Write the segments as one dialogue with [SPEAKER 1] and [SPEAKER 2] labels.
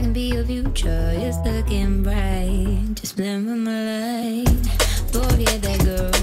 [SPEAKER 1] I can be your future. It's looking bright. Just blend with my light. Boy, yeah, that girl.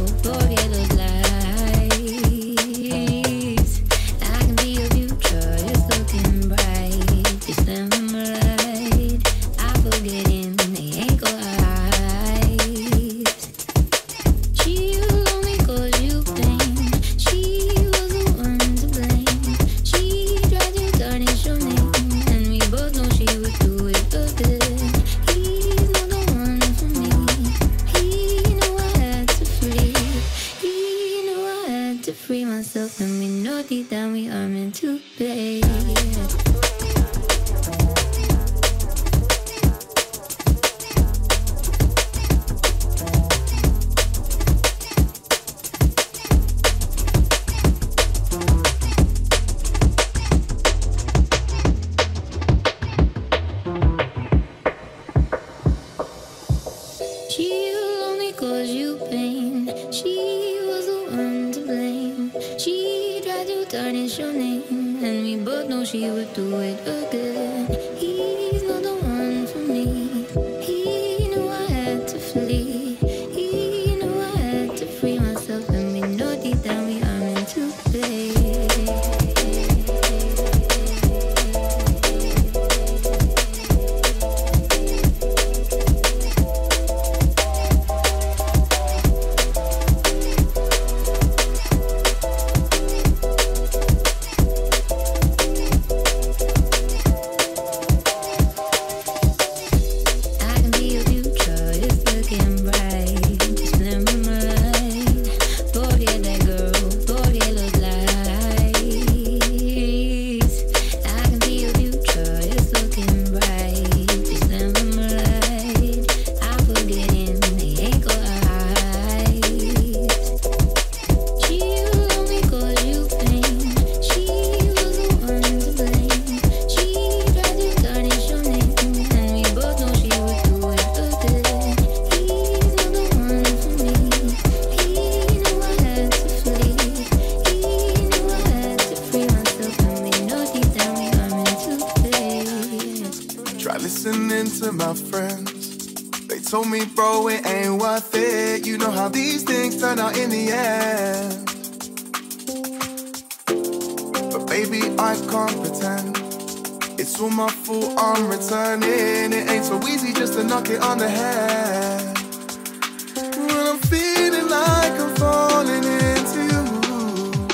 [SPEAKER 1] my
[SPEAKER 2] I'm returning. It ain't so easy just to knock it on the head. When I'm feeling like I'm falling into you.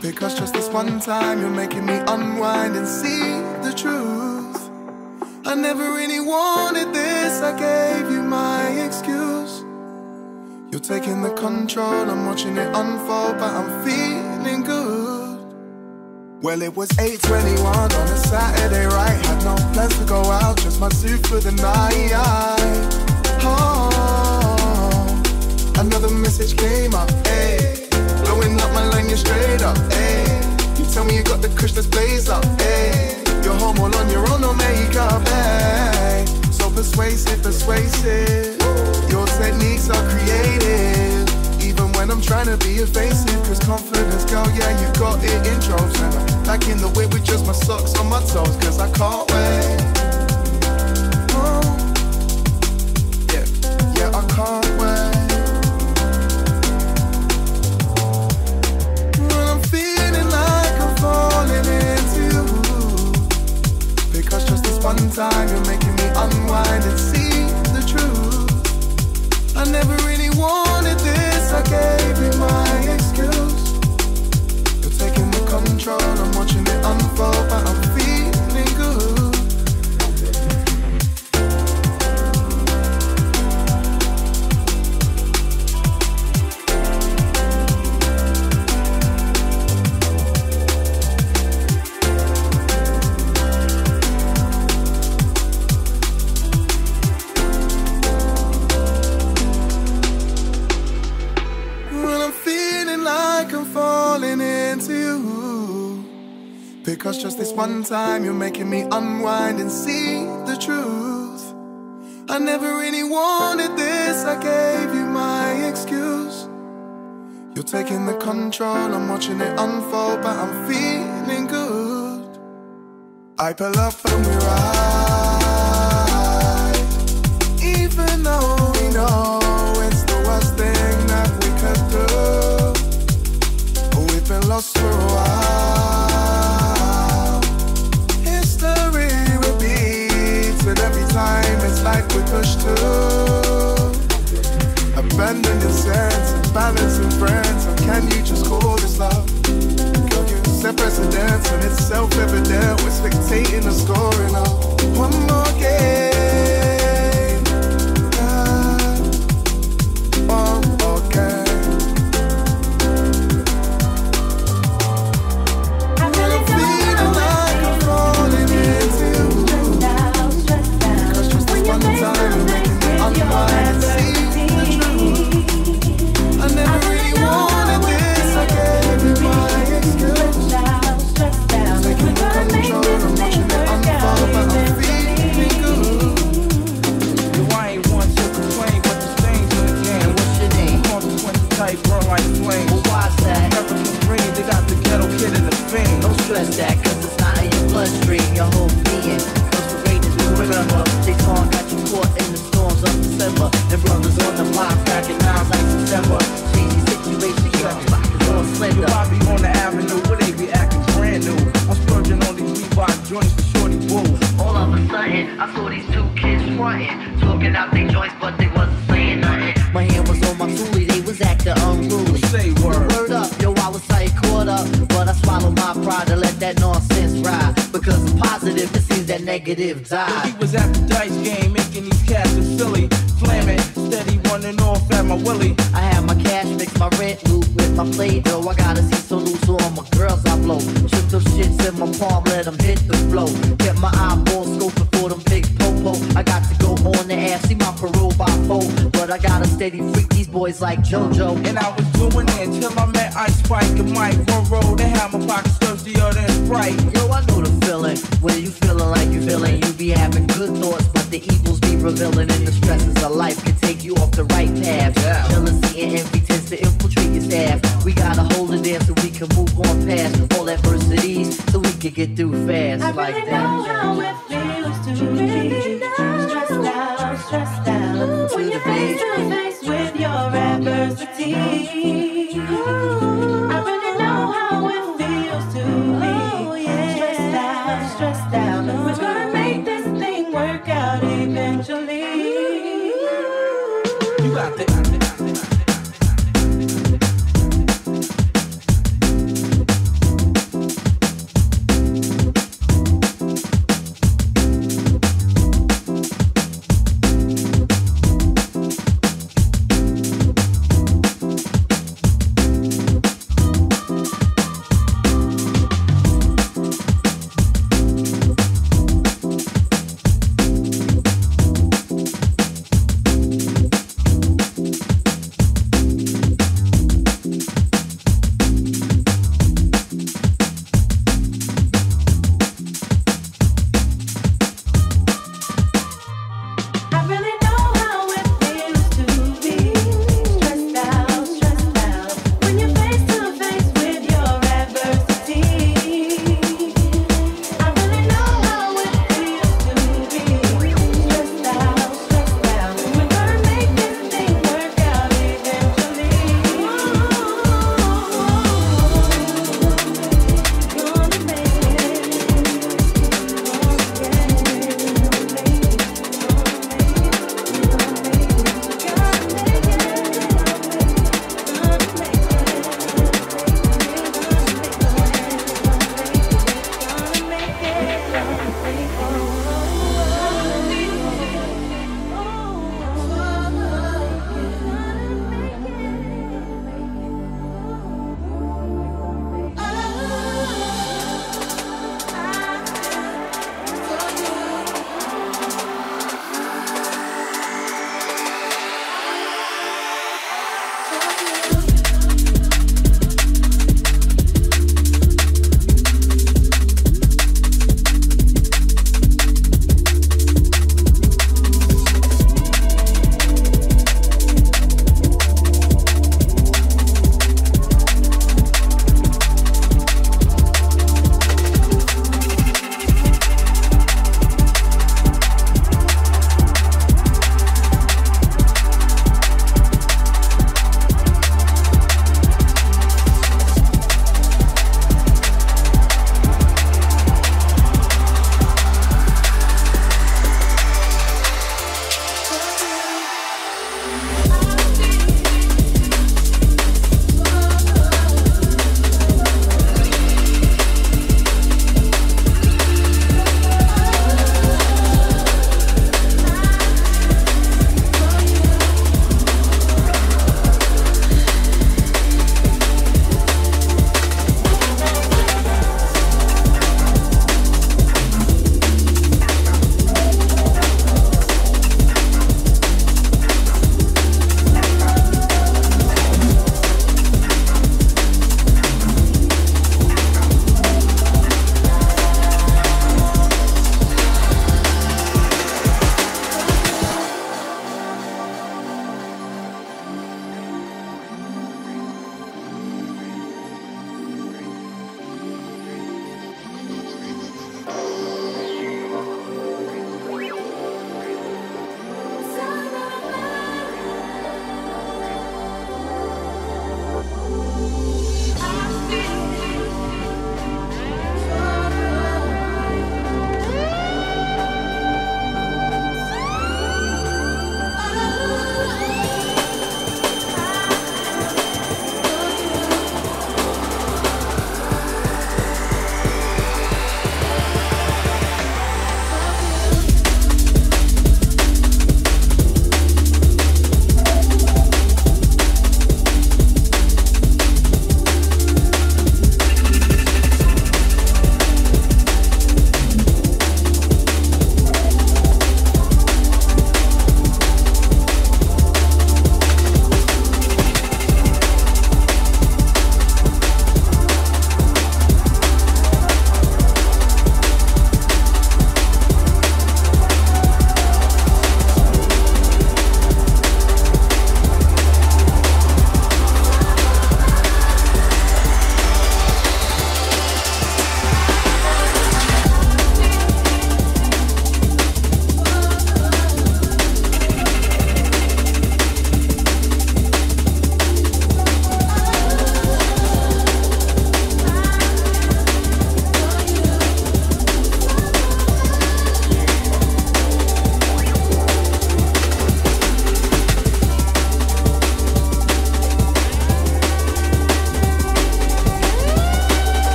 [SPEAKER 2] Because just this one time, you're making me unwind and see the truth. I never really wanted this, I gave you my excuse. You're taking the control, I'm watching it unfold, but I'm feeling. Well, it was 8.21 on a Saturday, right? Had no plans to go out, just my suit for the night. Oh, another message came up, ayy. Blowing up my line, you straight up, ayy. You tell me you got the kush that's blaze up, ayy. You're home all on your own, no makeup, ayy. So persuasive, persuasive. Your techniques are creative. Even when I'm trying to be evasive, cause confidence, girl, yeah, you got it in droves. And I Back in the way with just my socks on my toes, cause I can't wait. taking the control. I'm watching it unfold, but I'm feeling good. I pull up and we ride,
[SPEAKER 3] even though we know it's the worst thing that we could do. We've been lost for a while. History repeats, and every time it's like we push to abandon your sense, balance and friends. Can you just call this love? Girl, you set precedence and it's self-evident. We're spectating the scoring up. One more game.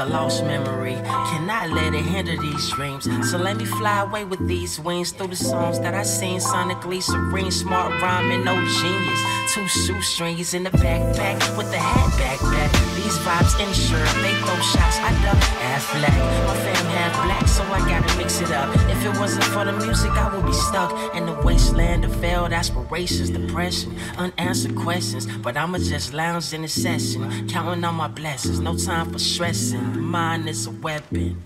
[SPEAKER 4] A
[SPEAKER 5] lost memory. Cannot let it hinder these dreams. So let me fly away with these wings through the songs that I sing sonically serene, smart rhyming, no genius. Two shoestrings in the backpack with the hat backpack. These vibes insured, they throw shots. I duck half black. My fam half black, so I gotta mix it up. If it wasn't for the music, I would be stuck in the wasteland of failed aspirations, depression, unanswered questions. But I'ma just lounge in the session, counting on my blessings. No time for stressing. The mind is a weapon.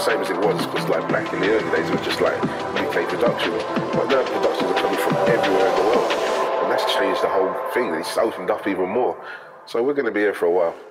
[SPEAKER 6] same as it was, because like back in the early days, it was just like UK production. But now productions are coming from everywhere in the world. And that's changed the whole thing. It's opened up even more. So we're going to be here for a while.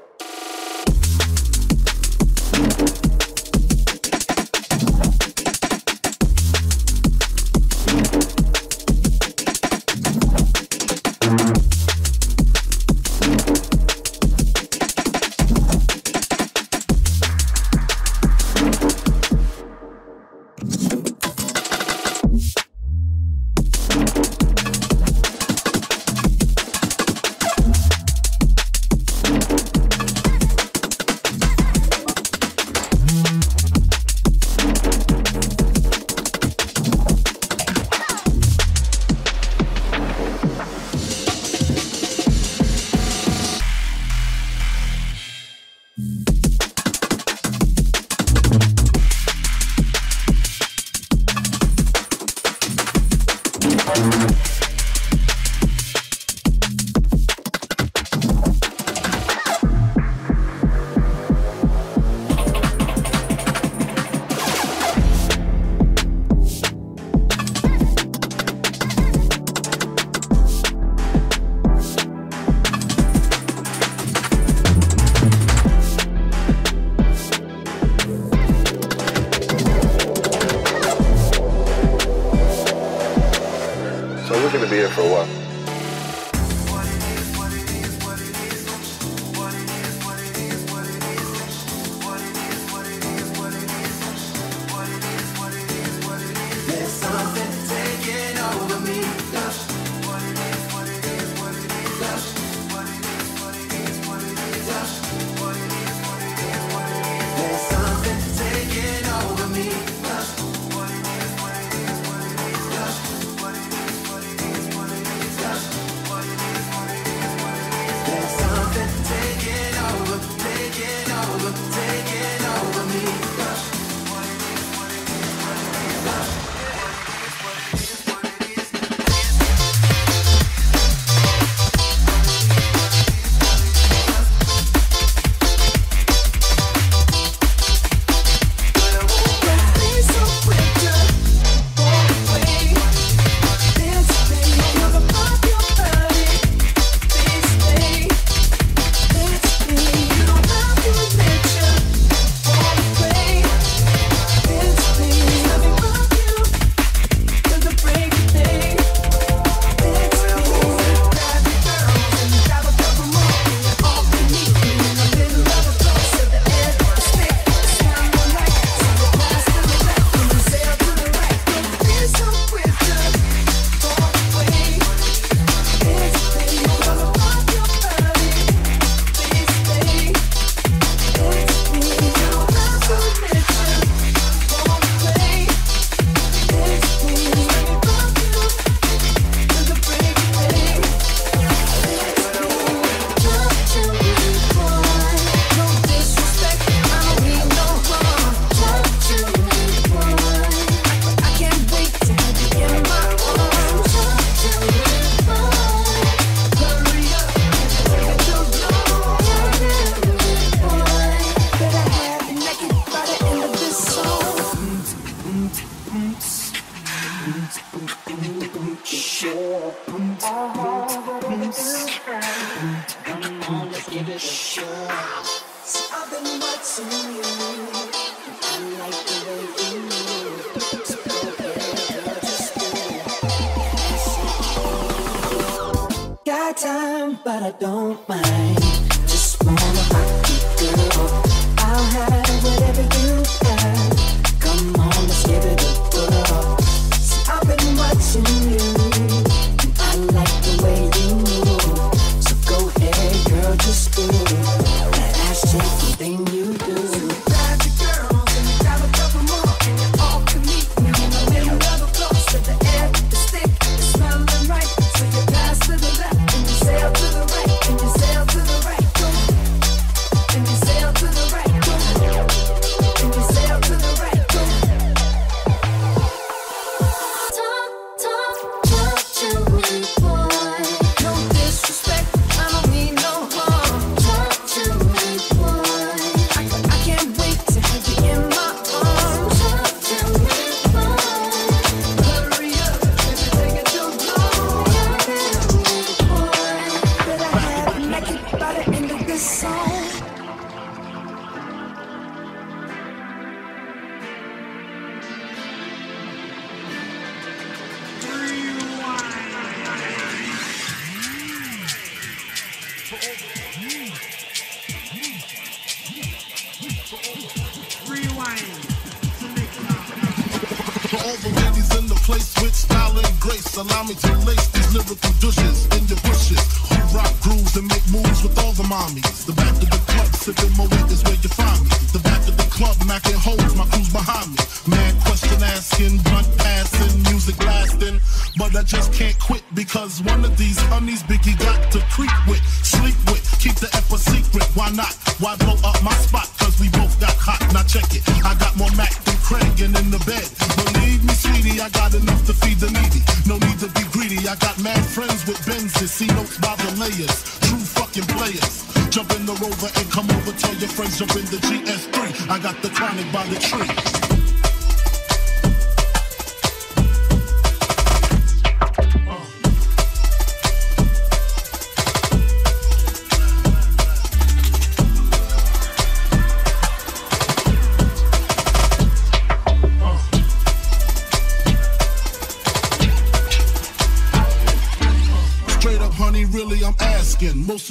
[SPEAKER 7] For all the ladies in the place with style and grace, allow me to lace these lyrical douches in your bushes. Who rock grooves and make moves with all the mommies. The back of the club, sipping my weight is where you find me. The back of the club, macking holes, my crew's behind me. Man, question asking, blunt passing, music blasting. But I just can't quit because one of these honeys Biggie got to creep with, sleep with, keep the F a secret. Why not? Why blow up my spot? Cause we both got hot. Now check it. I got more Mac and in the bed. Believe me, sweetie, I got enough to feed the needy. No need to be greedy. I got mad friends with Benzes. See notes by the layers. True fucking players. Jump in the rover and come over. Tell your friends jump in the GS3. I got the chronic by the tree.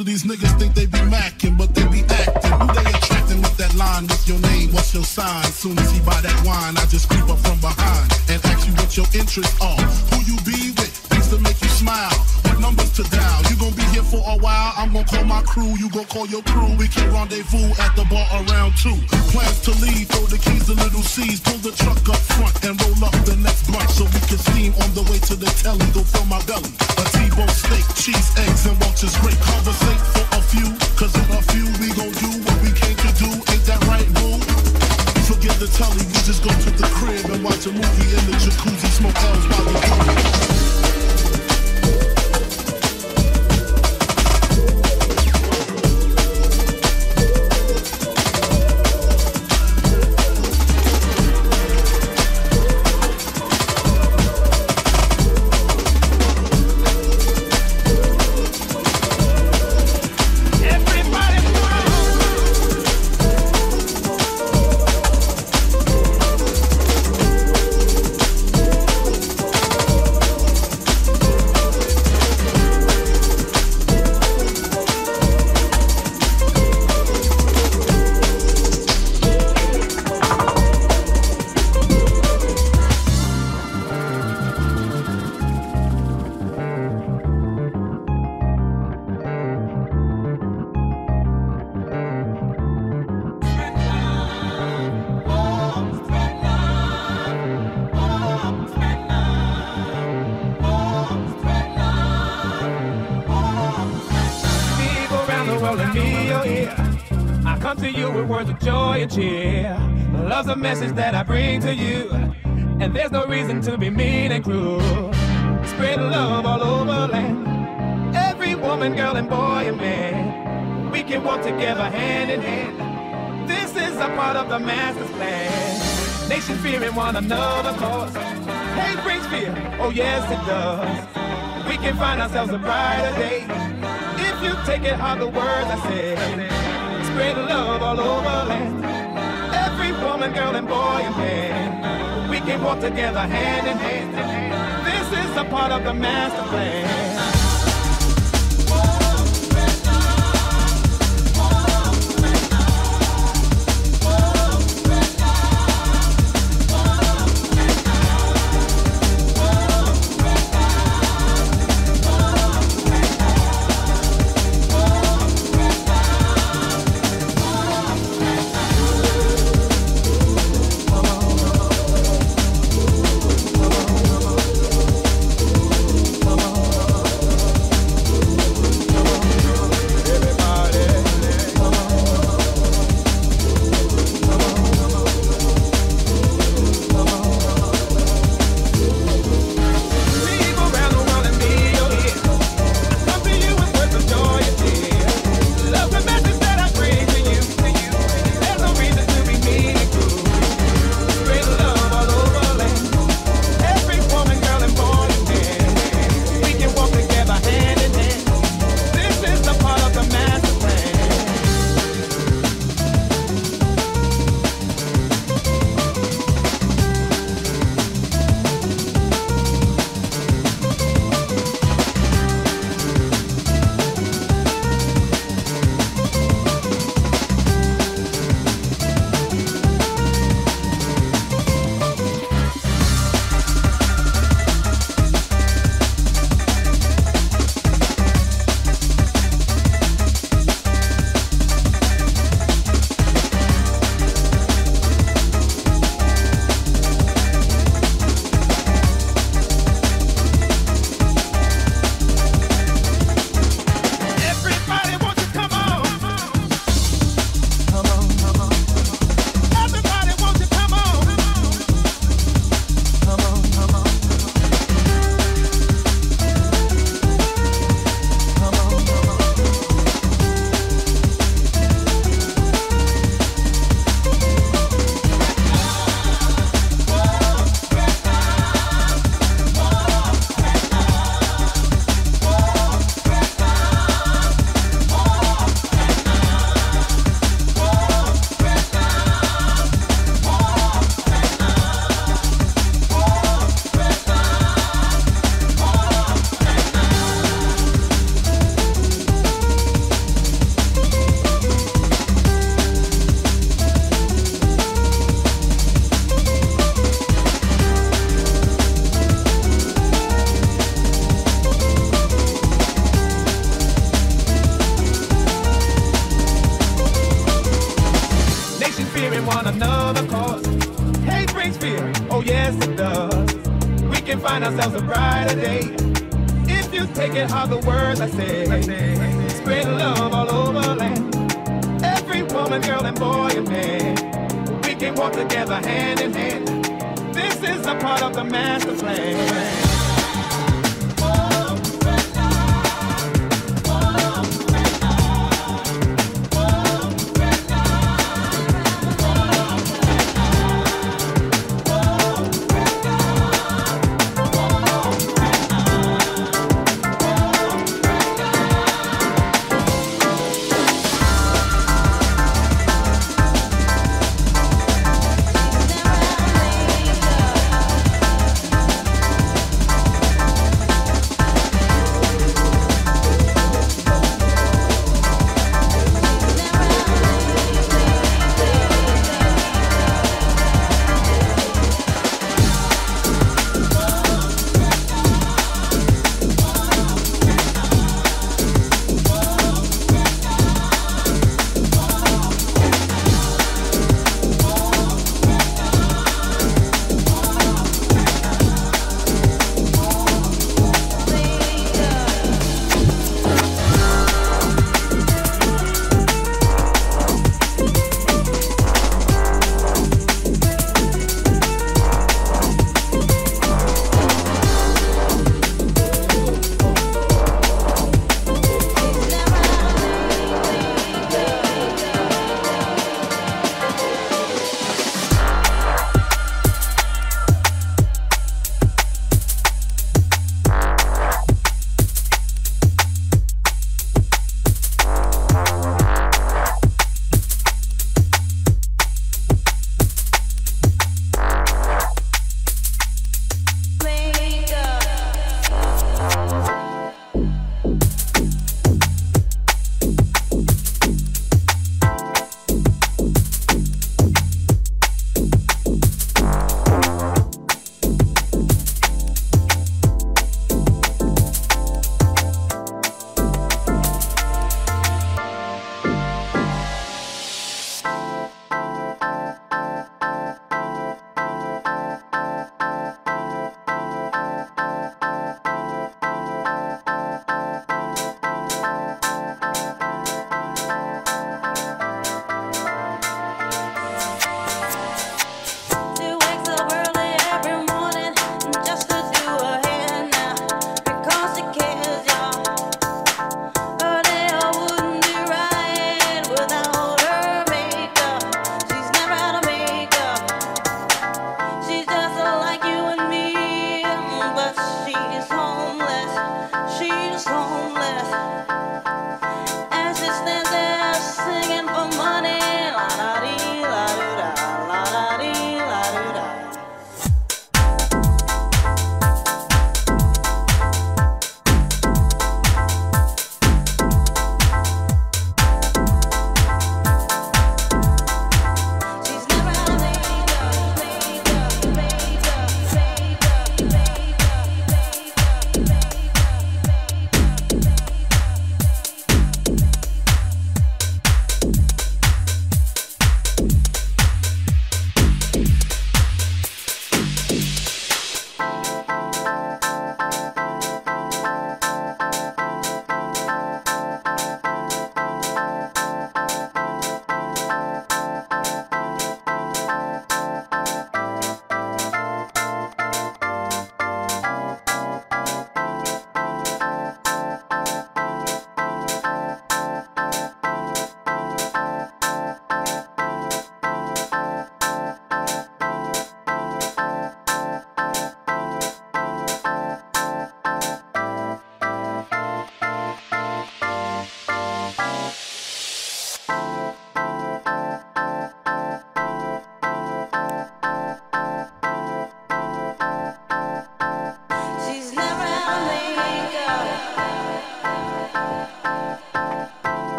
[SPEAKER 7] Of these niggas think they be macking, but they be acting. Who they attracting with that line? What's your name? What's your sign? Soon as he buy that wine, I just creep up from behind and ask you what your interests are. Crew. You gon' call your crew. We can rendezvous at the bar around two. Plans to leave. Throw the keys to little C's. Pull the truck up front and roll up the next blunt so we can steam on the way to the telly. Go fill my belly. A T-bone steak, cheese, eggs, and Welch's grape. Conversate for a few, cause in a few we gon' do what we came to do. Ain't that right, boo? Forget the telly, we just go to the crib and watch a movie in the jacuzzi, smoke L's while we do.
[SPEAKER 8] Message that I bring to you. And there's no reason to be mean and cruel. Spread love all over land. Every woman, girl, and boy and man. We can walk together hand in hand. This is a part of the master's plan. Nation fearing one another cause. Hate brings fear, oh yes it does. We can find ourselves a brighter day. If you take it hard, the words I say, spread love all over land. Girl, and boy and man, we can walk together hand in hand. This is a part of the master plan.